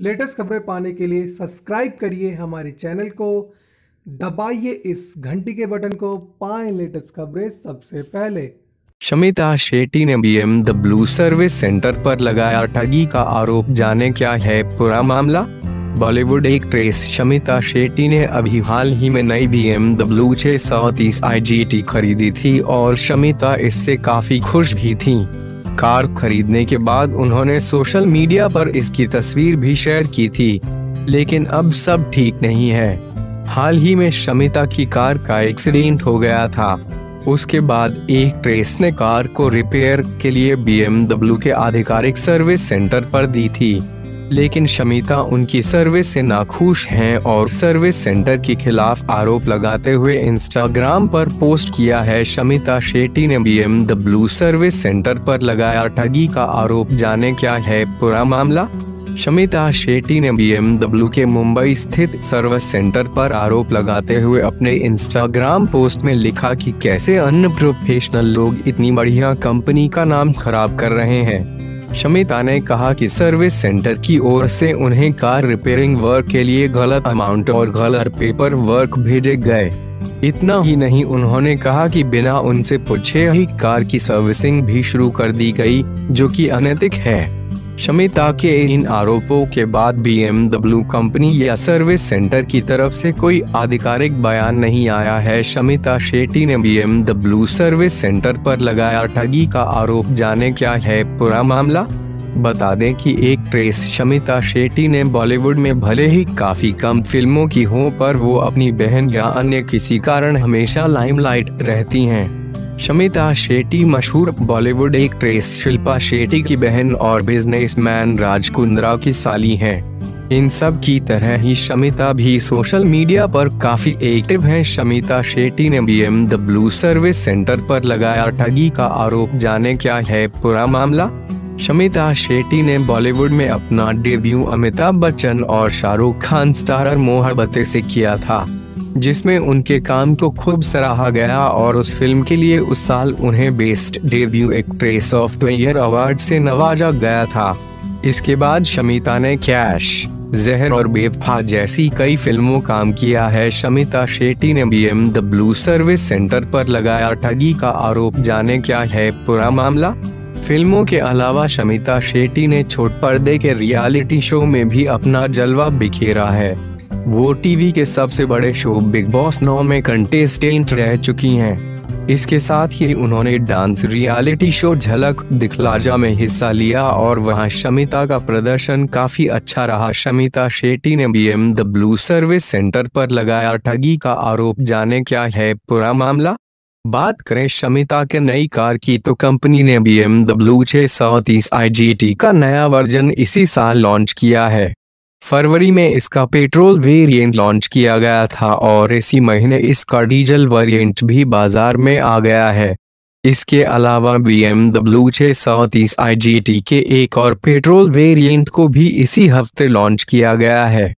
Latest खबरें पाने के लिए सब्सक्राइब करिए हमारे चैनल को। दबाइए इस घंटी के बटन को। पाएँ लेटेस्ट खबरें सबसे पहले। शमिता शेट्टी ने B M BMW service centre पर लगाया ठगी का आरोप। जाने क्या है पूरा मामला? बॉलीवुड एक्ट्रेस शमिता शेट्टी ने अभी हाल ही में नई बी एमडब्ल्यू छह सौ तीस आई जी टी खरीदी थी और शमिता इससे काफ़ी खुश भी थी। कार खरीदने के बाद उन्होंने सोशल मीडिया पर इसकी तस्वीर भी शेयर की थी, लेकिन अब सब ठीक नहीं है। हाल ही में शमिता की कार का एक्सीडेंट हो गया था। उसके बाद एक ट्रेस ने कार को रिपेयर के लिए बीएमडब्ल्यू के आधिकारिक सर्विस सेंटर पर दी थी। लेकिन शमिता उनकी सर्विस से नाखुश हैं और सर्विस सेंटर के खिलाफ आरोप लगाते हुए इंस्टाग्राम पर पोस्ट किया है। शमिता शेट्टी ने बीएमडब्ल्यू सर्विस सेंटर पर लगाया ठगी का आरोप। जाने क्या है पूरा मामला? शमिता शेट्टी ने बीएमडब्ल्यू के मुंबई स्थित सर्विस सेंटर पर आरोप लगाते हुए अपने इंस्टाग्राम पोस्ट में लिखा कि कैसे अन्य प्रोफेशनल लोग इतनी बढ़िया कंपनी का नाम खराब कर रहे हैं। शमिता ने कहा कि सर्विस सेंटर की ओर से उन्हें कार रिपेयरिंग वर्क के लिए गलत अमाउंट और गलत पेपर वर्क भेजे गए। इतना ही नहीं, उन्होंने कहा कि बिना उनसे पूछे ही कार की सर्विसिंग भी शुरू कर दी गई, जो कि अनैतिक है। शमिता के इन आरोपों के बाद बीएमडब्ल्यू कंपनी या सर्विस सेंटर की तरफ़ से कोई आधिकारिक बयान नहीं आया है। शमिता शेट्टी ने बीएमडब्ल्यू सर्विस सेंटर पर लगाया ठगी का आरोप। जाने क्या है पूरा मामला? बता दें कि एक ट्रेस शमिता शेट्टी ने बॉलीवुड में भले ही काफ़ी कम फ़िल्मों की हो, पर वो अपनी बहन या अन्य किसी कारण हमेशा लाइमलाइट रहती हैं। शमिता शेट्टी मशहूर बॉलीवुड एक्ट्रेस शिल्पा शेट्टी की बहन और बिजनेसमैन राज कुंद्रा की साली हैं। इन सब की तरह ही शमिता भी सोशल मीडिया पर काफ़ी एक्टिव हैं। शमिता शेट्टी ने बी बीएमडब्ल्यू सर्विस सेंटर पर लगाया ठगी का आरोप, जाने क्या है पूरा मामला शमिता शेट्टी ने बॉलीवुड में अपना डेब्यू अमिताभ बच्चन और शाहरुख खान स्टारर मोहब्बते से किया था जिसमें उनके काम को खूब सराहा गया और उस फ़िल्म के लिए उस साल उन्हें best debut actress of the year award से नवाजा गया था। इसके बाद शमिता ने कैश, जहर और बेवफा जैसी कई फ़िल्मों काम किया है। शमिता शेट्टी ने बीएमडब्ल्यू सर्विस सेंटर पर लगाया ठगी का आरोप, जाने क्या है पूरा मामला? फ़िल्मों के अलावा शमिता शेट्टी ने छोट पर्दे के रियलिटी शो में भी अपना जलवा बिखेरा है। वो टीवी के सबसे बड़े शो बिग बॉस नौ में कंटेस्टेंट रह चुकी हैं। इसके साथ ही उन्होंने डांस रियलिटी शो झलक दिखलाजा में हिस्सा लिया और वहाँ शमिता का प्रदर्शन काफ़ी अच्छा रहा। शमिता शेट्टी ने B M BMW service centre पर लगाया। ठगी का आरोप, जाने क्या है पूरा मामला? बात करें शमिता के नई कार की तो कंपनी ने बीएमडब्ल्यू छह सौ तीस आई जी टी का नया वर्जन इसी साल लॉन्च किया है। फरवरी में इसका पेट्रोल वेरिएंट लॉन्च किया गया था और इसी महीने इसका डीजल वेरिएंट भी बाज़ार में आ गया है। इसके अलावा बी एम डब्ल्यू छह सौ तीस आई के एक और पेट्रोल वेरिएंट को भी इसी हफ़्ते लॉन्च किया गया है।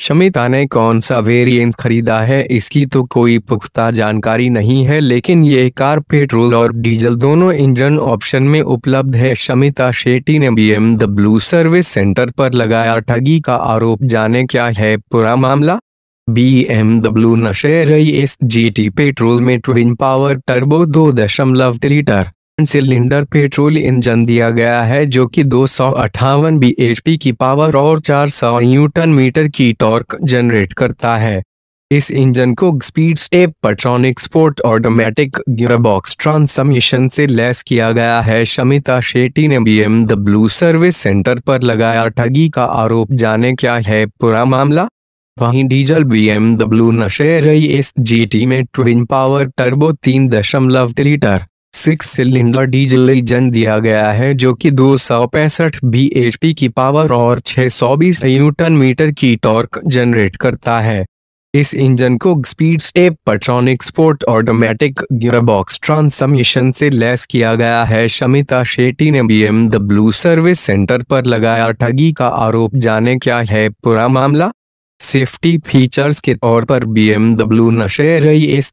शमिता ने कौन सा वेरिएंट खरीदा है, इसकी तो कोई पुख्ता जानकारी नहीं है, लेकिन ये कार पेट्रोल और डीजल दोनों इंजन ऑप्शन में उपलब्ध है। शमिता शेट्टी ने बी बीएमडब्ल्यू सर्विस सेंटर पर लगाया ठगी का आरोप। जाने क्या है पूरा मामला? बी एमडब्ल्यू नशे रही एस जी टी पेट्रोल में ट्विन पावर टर्बो दो दशमलव लीटर। सिलेंडर पेट्रोल इंजन दिया गया है, जो कि दो सौ अठावन बी की पावर और 400 न्यूटन मीटर की टॉर्क जनरेट करता है। इस इंजन को speed Steptronic sport automatic gearbox transmission से लेस किया गया है। शमिता शेट्टी ने बी बीएमडब्ल्यू सर्विस सेंटर पर लगाया ठगी का आरोप। जाने क्या है पूरा मामला? वहीं डीजल बी बीएमडब्ल्यू नशे रही इस एस में ट्विन पावर टर्बो तीन दशमलव litre six cylinder diesel engine दिया गया है, जो कि दो सौ पैंसठ बी की पावर और 620 न्यूटन मीटर की टॉर्क जनरेट करता है। इस इंजन को speed Steptronic sport automatic gearbox transmission से लेस किया गया है। शमिता शेट्टी ने बीएमडब्ल्यू सर्विस सेंटर पर लगाया ठगी का आरोप, जाने क्या है पूरा मामला? सेफ्टी फीचर्स के तौर पर बीएमडब्ल्यू नशे रही एस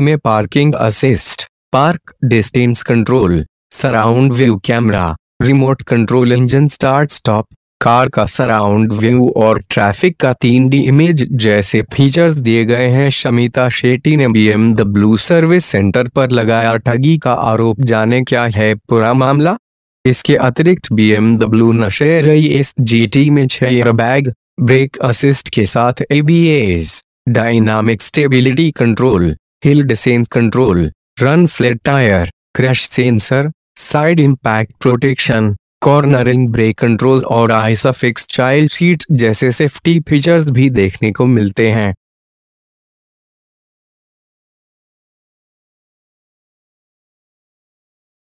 में parking assist park distance control surround view camera remote control engine start stop car का सराउंड व्यू और ट्रैफ़िक का तीन डी इमेज जैसे फीचर्स दिए गए हैं। शमिता शेट्टी ने बीएमडब्ल्यू सर्विस सेंटर पर लगाया ठगी का आरोप। जाने क्या है पूरा मामला? इसके अतिरिक्त बी एमडब्ल्यू नशे रही एस जी टी में छह बैग ब्रेक असिस्ट के साथ ABS dynamic stability control hill descent control run flat tyre crash sensor side impact protection cornering brake control और आइसा फिक्स चाइल्ड सीट जैसे सेफ्टी फीचर्स भी देखने को मिलते हैं।